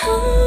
home.